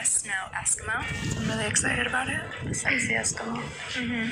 a snow Eskimo. I'm really excited about it. Sexy Eskimo. Hey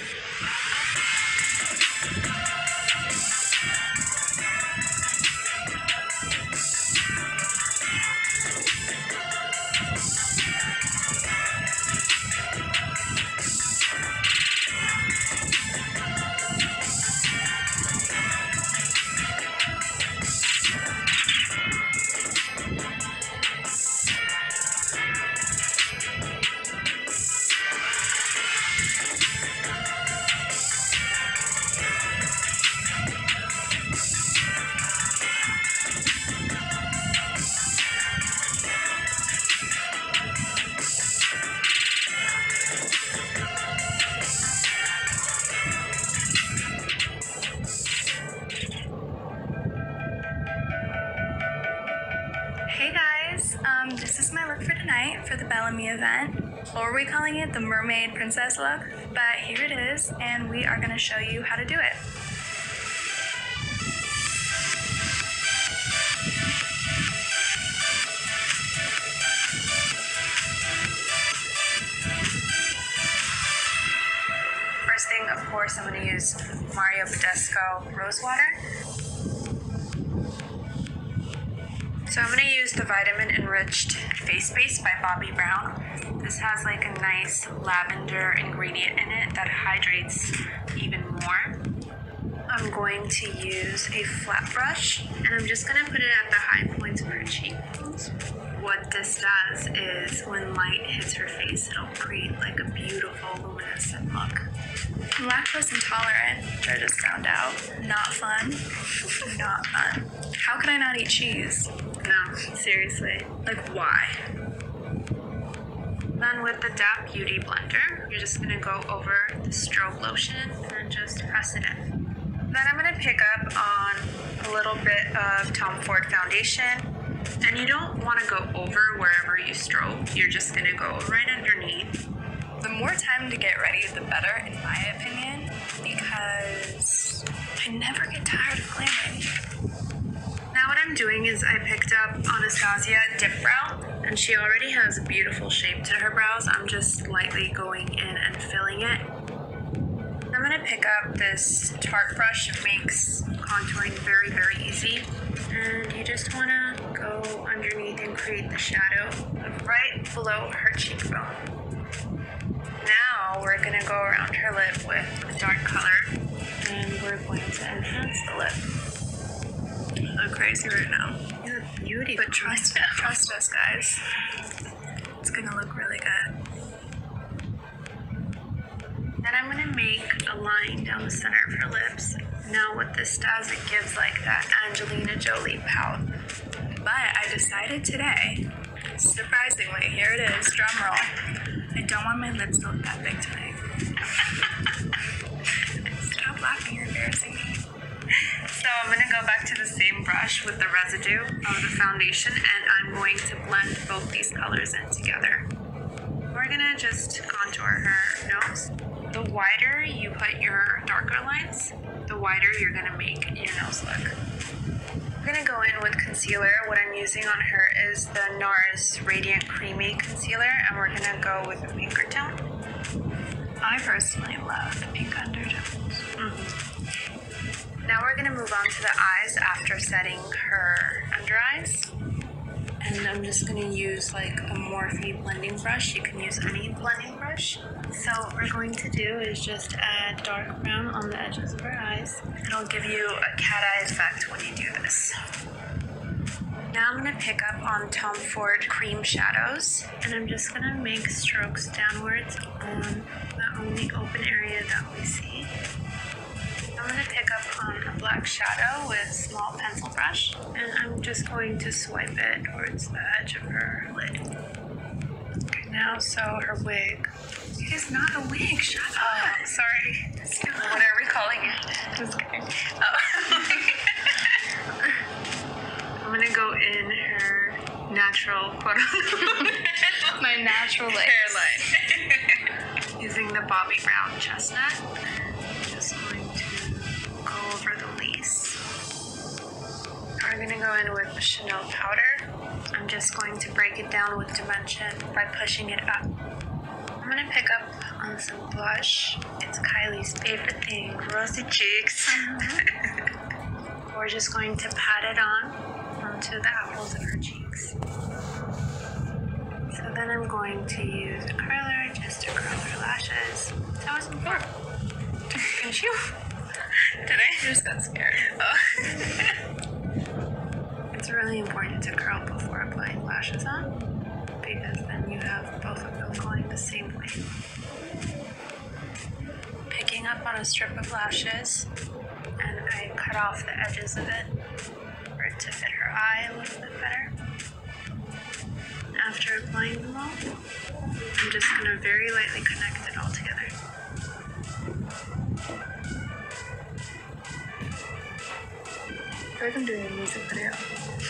for the Bellamy event. Or are we calling it the Mermaid Princess look? But here it is, and we are going to show you how to do it. First thing, of course, I'm going to use Mario Badescu Rose Water. So I'm gonna use the vitamin enriched face base by Bobbi Brown. This has like a nice lavender ingredient in it that hydrates even more. I'm going to use a flat brush and I'm just gonna put it at the high points of her cheekbones. What this does is when light hits her face, it'll create like a beautiful luminescent look. I'm lactose intolerant, which I just found out. Not fun. Not fun. How could I not eat cheese? No, seriously. Like, why? Then with the damp Beauty Blender, you're just gonna go over the strobe lotion and just press it in. Then I'm gonna pick up on a little bit of Tom Ford foundation. And you don't wanna go over wherever you stroke. you're just gonna go right underneath. The more time to get ready, the better, in my opinion, because I never get tired of glamming. Now what I'm doing is I picked up Anastasia Dip Brow, and she already has a beautiful shape to her brows. I'm just lightly going in and filling it. I'm gonna pick up this Tarte brush. It makes contouring very, very easy. And you just wanna go underneath and create the shadow right below her cheekbone. Now we're gonna go around her lip with a dark color, and we're going to enhance the lip. I'm crazy right now. You're beauty. But trust trust us, guys. It's gonna look really good. Then I'm gonna make a line down the center of her lips. Now what this does, it gives like that Angelina Jolie pout. But I decided today, surprisingly, here it is, drum roll. I don't want my lips to look that big tonight. Stop laughing, you're embarrassing me. So I'm gonna go back to the same brush with the residue of the foundation and I'm going to blend both these colors in together. We're gonna just contour her nose. The wider you put your darker lines, wider you're gonna make your nose look. We're gonna go in with concealer. What I'm using on her is the NARS Radiant Creamy Concealer, and we're gonna go with a pinker tone. I personally love the pink undertones. Mm-hmm. Now we're gonna move on to the eyes after setting her under eyes. And I'm just gonna use like a Morphe blending brush. You can use any blending brush. So what we're going to do is just add dark brown on the edges of her eyes. It'll give you a cat eye effect when you do this. Now I'm gonna pick up on Tom Ford cream shadows and I'm just gonna make strokes downwards on the only open area that we see. I'm gonna pick up on black shadow with small pencil brush and I'm just going to swipe it towards the edge of her lid. Okay, now so her wig. It is not a wig, shut up. Oh, sorry. What are we calling it? Just kidding. Oh. I'm gonna go in her natural quote My natural hairline using the Bobbi Brown chestnut. We're gonna go in with Chanel powder. I'm just going to break it down with dimension by pushing it up. I'm gonna pick up on some blush. It's Kylie's favorite thing, rosy cheeks. We're just going to pat it on onto the apples of her cheeks. So then I'm going to use a curler just to curl her lashes. That was important. Didn't you? Did I? I just got scared. Oh. really important to curl before applying lashes on because then you have both of them going the same way. Picking up on a strip of lashes and I cut off the edges of it for it to fit her eye a little bit better. After applying them all, I'm just going to very lightly connect it all together. I feel like I'm doing a music video.